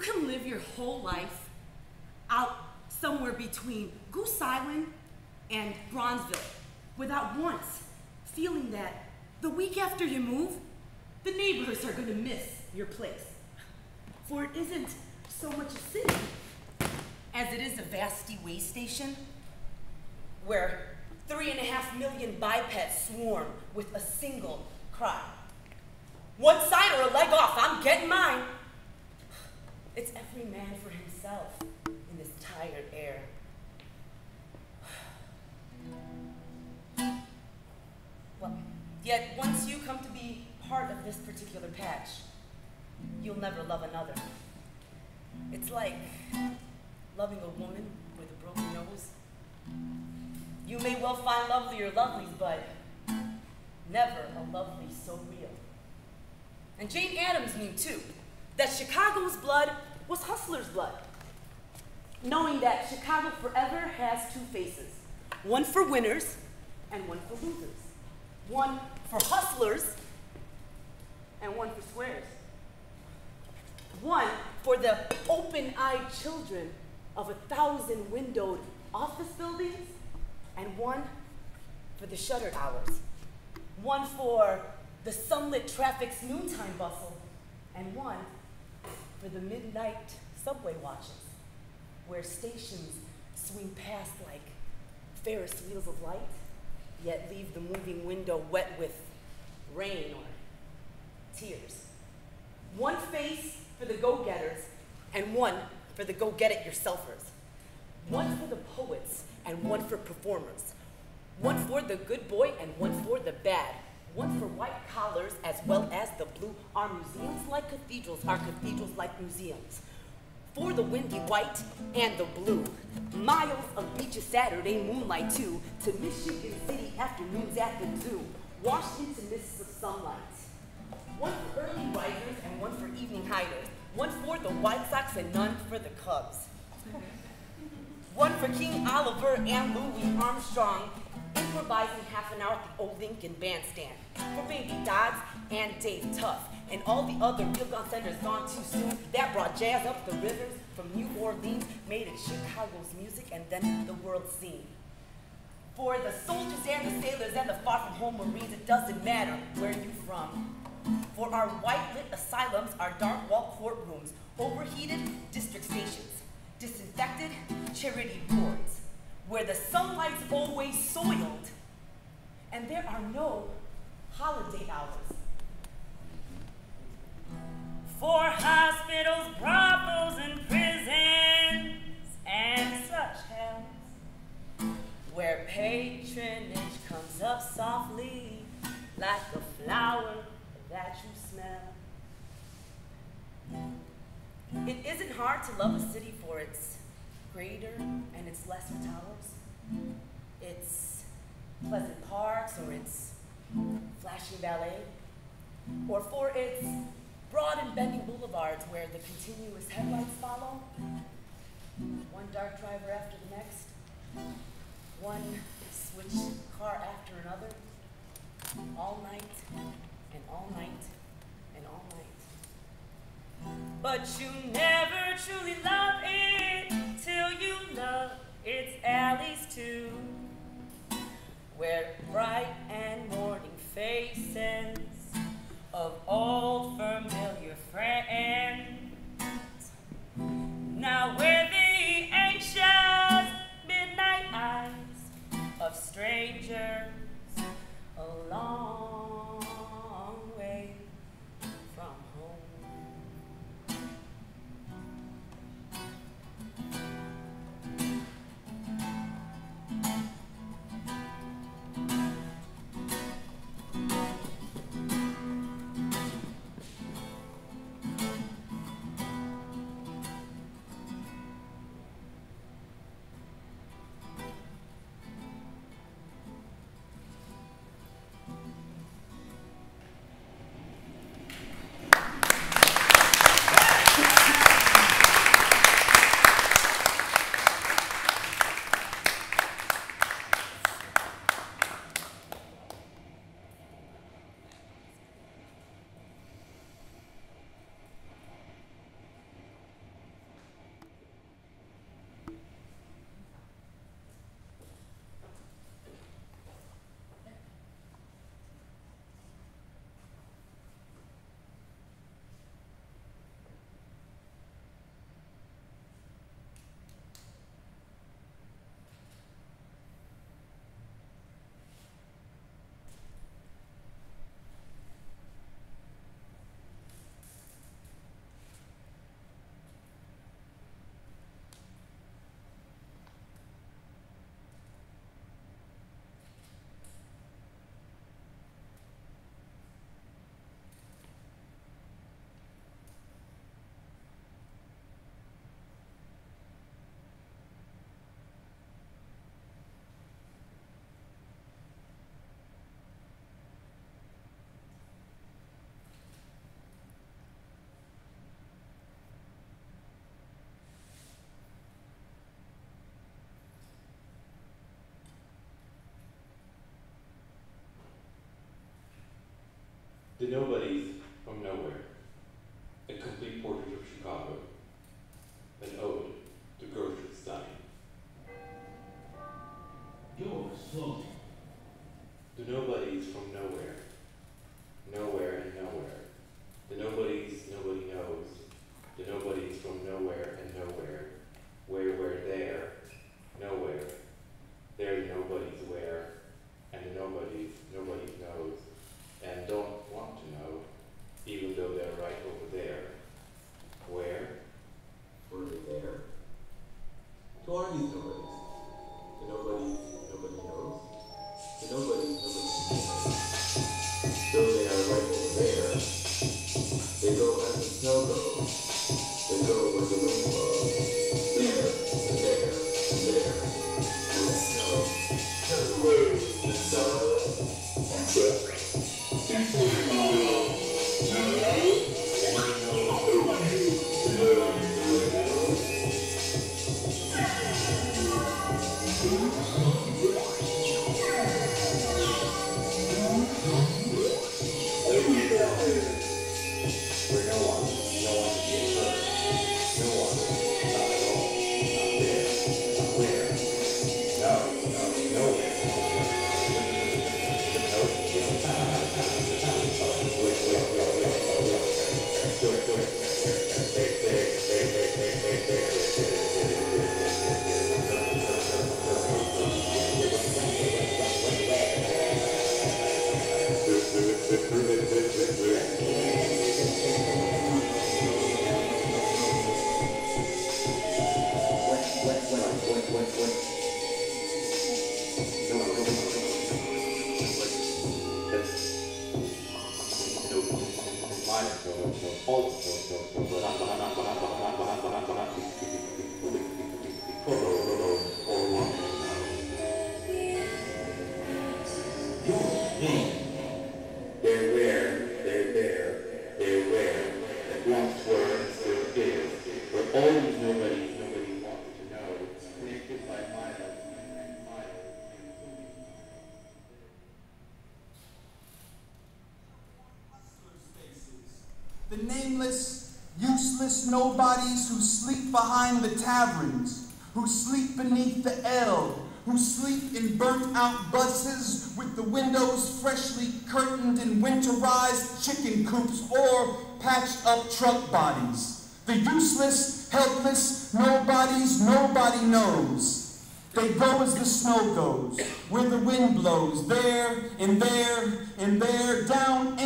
can live your whole life out somewhere between Goose Island and Bronzeville without once feeling that the week after you move, the neighbors are going to miss your place. For it isn't so much a city as it is a vasty way station where three and a half million bipeds swarm with a single cry. One side or a leg off, I'm getting mine. It's every man for himself in this tired air. Well, yet once you come to be part of this particular patch, you'll never love another. It's like loving a woman with a broken nose. You may well find lovelier lovelies, but never a lovely so real. And Jane Addams knew too that Chicago's blood was hustler's blood, knowing that Chicago forever has two faces one for winners and one for losers, one for hustlers and one for squares, one for the open eyed children of a thousand windowed office buildings, and one for the shuttered hours, one for the sunlit traffic's noontime bustle, and one for the midnight subway watches, where stations swing past like Ferris wheels of light, yet leave the moving window wet with rain or tears. One face for the go getters, and one for the go get it yourselfers. One for the poets, and one for performers. One for the good boy, and one for the bad one for white collars as well as the blue. Our museums like cathedrals, our cathedrals like museums. For the windy white and the blue. Miles of beaches Saturday moonlight too, to Michigan City afternoons at the zoo, washed into mists of sunlight. One for early risers and one for evening hiders. One for the White Sox and none for the Cubs. One for King Oliver and Louis Armstrong, improvising half an hour at the old Lincoln bandstand for Baby Dodds and Dave Tough and all the other real gun centers gone too soon that brought jazz up the rivers from New Orleans, made it Chicago's music and then the world scene. For the soldiers and the sailors and the far from home Marines, it doesn't matter where you're from. For our white lit asylums, our dark wall courtrooms, overheated district stations, disinfected charity boards, where the sunlight's always soiled, and there are no holiday hours. For hospitals, brothels, and prisons, and such hells, where patronage comes up softly like a flower that you smell. It isn't hard to love a city for its greater and its lesser towers, its pleasant parks or its flashing ballet. or for its broad and bending boulevards where the continuous headlights follow, one dark driver after the next, one switch car after another, all night and all night and all night. But you never truly love it its alleys too, where bright and morning faces of old familiar The Nobodies from Nowhere. A complete portrait of Chicago. An ode to Gertrude Stein. Doors closing. The Nobodies from. Nowhere useless nobodies who sleep behind the taverns, who sleep beneath the L, who sleep in burnt out buses with the windows freshly curtained in winterized chicken coops or patched up truck bodies. The useless, helpless nobodies nobody knows. They go as the snow goes, where the wind blows, there and there and there, down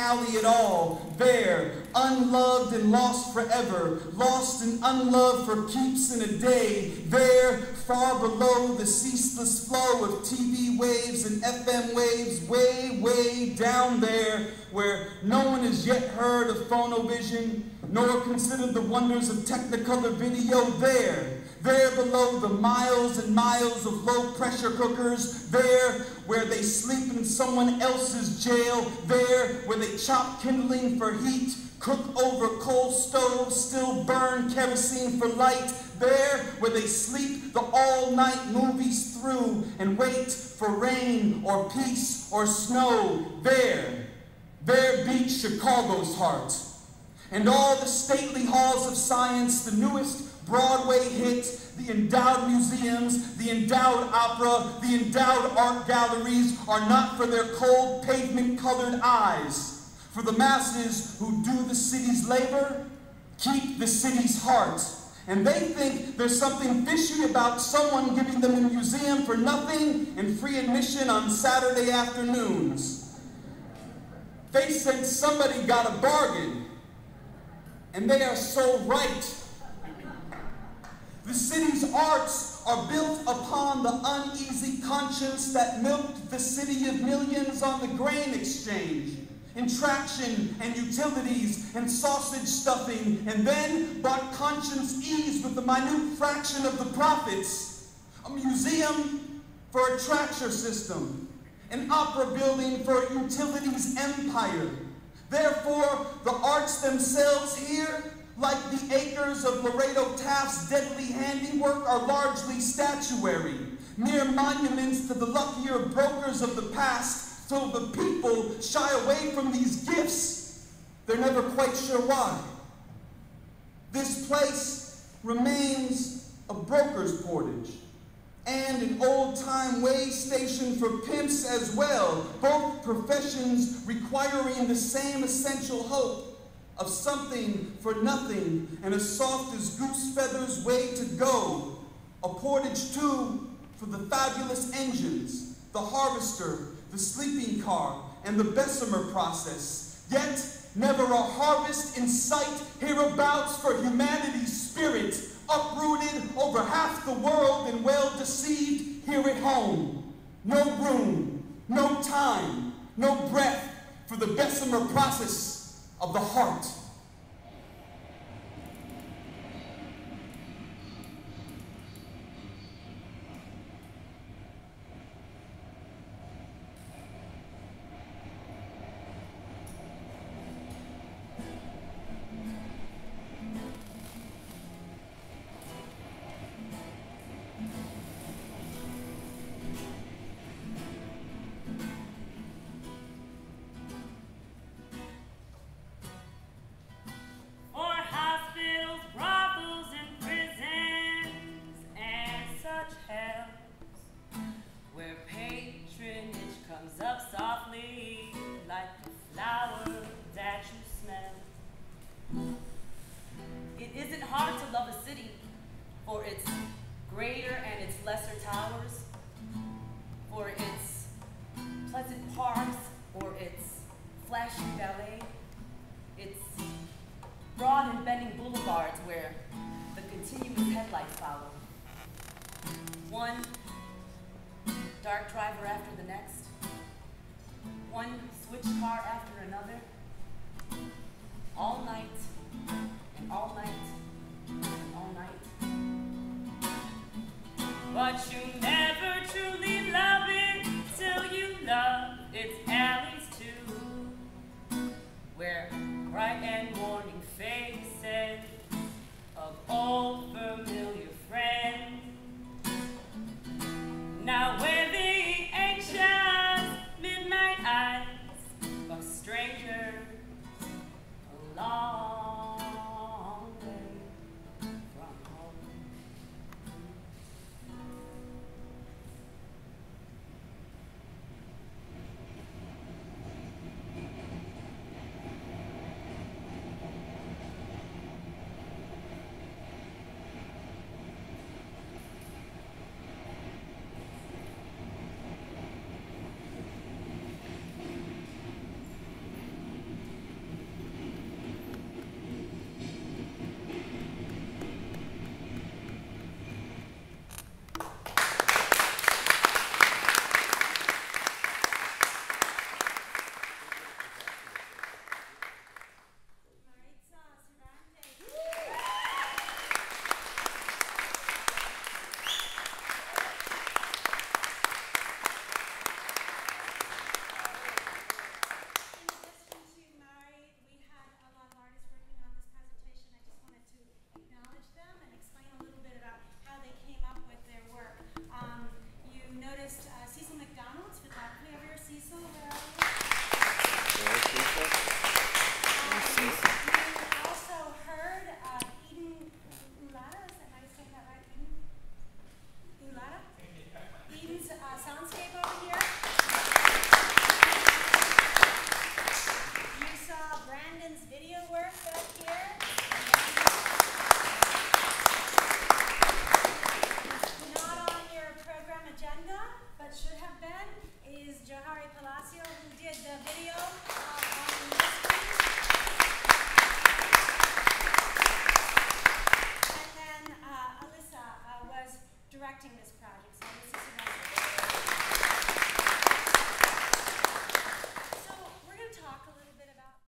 alley at all. There, unloved and lost forever, lost and unloved for keeps in a day. There, far below the ceaseless flow of TV waves and FM waves, way, way down there, where no one has yet heard of phonovision, nor considered the wonders of Technicolor video. There, there below the miles and miles of low pressure cookers, there where they sleep in someone else's jail, there where they chop kindling for heat, cook over coal stoves, still burn kerosene for light, there where they sleep the all night movies through and wait for rain or peace or snow, there, there beats Chicago's heart. And all the stately halls of science, the newest Broadway hits, the endowed museums, the endowed opera, the endowed art galleries are not for their cold pavement colored eyes. For the masses who do the city's labor, keep the city's heart. And they think there's something fishy about someone giving them a museum for nothing and free admission on Saturday afternoons. They said somebody got a bargain, and they are so right. The city's arts are built upon the uneasy conscience that milked the city of millions on the grain exchange, in traction and utilities and sausage stuffing, and then bought conscience ease with the minute fraction of the profits. A museum for a tractor system, an opera building for a utilities empire. Therefore, the arts themselves here like the acres of Lorado Taft's deadly handiwork, are largely statuary, mere monuments to the luckier brokers of the past, so the people shy away from these gifts. They're never quite sure why. This place remains a broker's portage and an old-time way station for pimps as well, both professions requiring the same essential hope of something for nothing and as soft as goose feathers way to go. A portage too for the fabulous engines, the harvester, the sleeping car, and the Bessemer process. Yet never a harvest in sight hereabouts for humanity's spirit, uprooted over half the world and well deceived here at home. No room, no time, no breath for the Bessemer process of the heart. Now where the continuous headlights follow. One dark driver after the next. One switch car after another. All night and all night and all night. But you never strangers